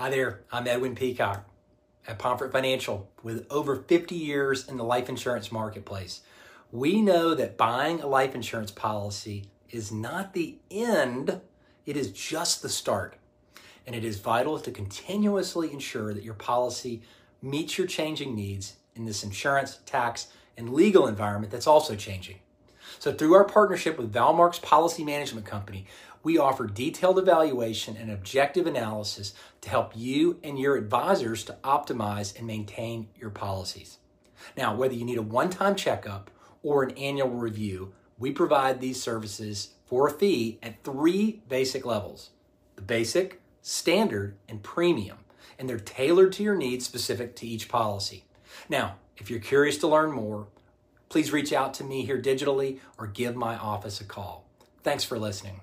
Hi there, I'm Edwin Peacock at Pomfret Financial with over 50 years in the life insurance marketplace. We know that buying a life insurance policy is not the end, it is just the start. And it is vital to continuously ensure that your policy meets your changing needs in this insurance, tax, and legal environment that's also changing. So, through our partnership with Valmark's Policy Management Company, we offer detailed evaluation and objective analysis to help you and your advisors to optimize and maintain your policies. Now, whether you need a one time checkup or an annual review, we provide these services for a fee at three basic levels the basic, standard, and premium. And they're tailored to your needs specific to each policy. Now, if you're curious to learn more, please reach out to me here digitally or give my office a call. Thanks for listening.